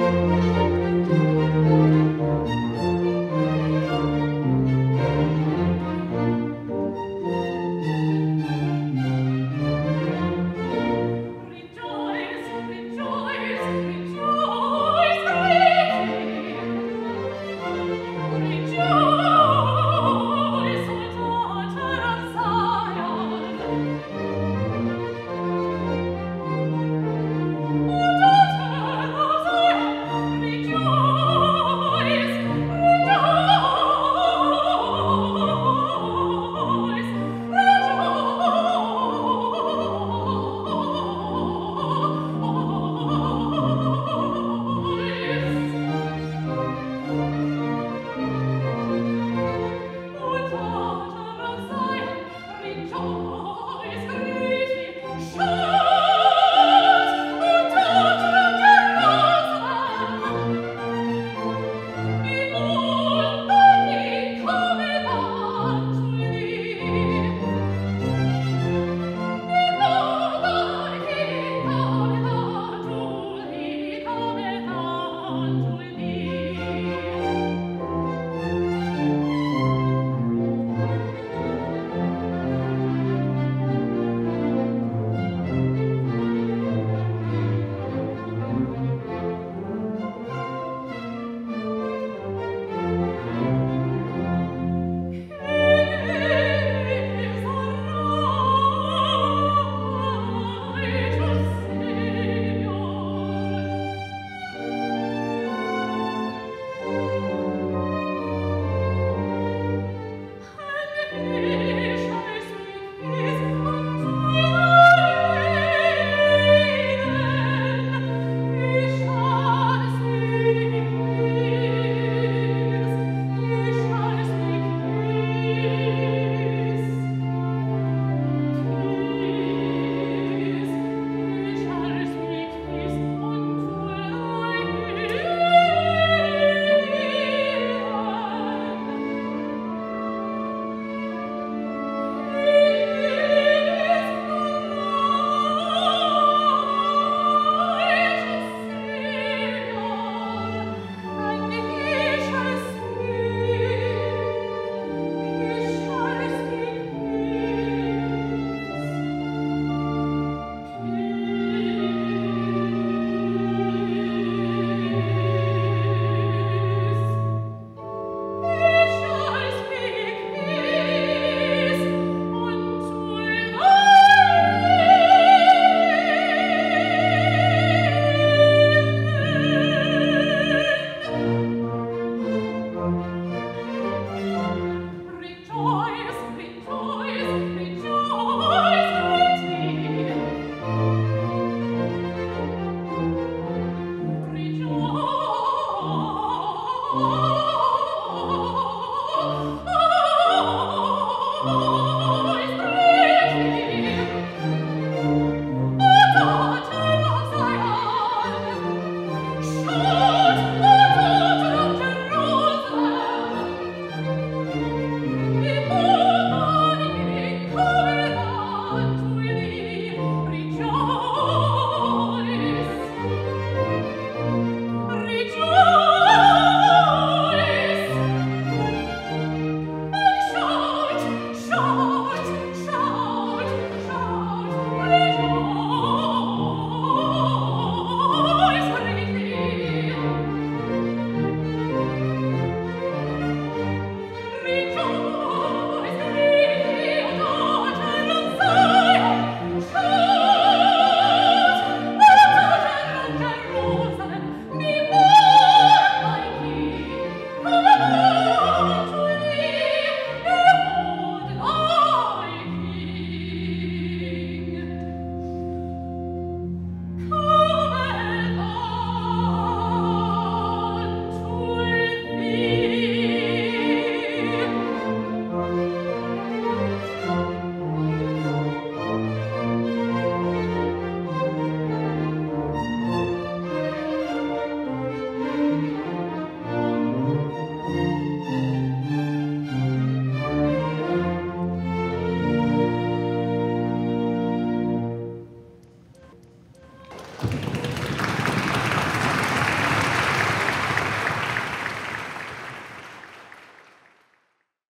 Música Oh.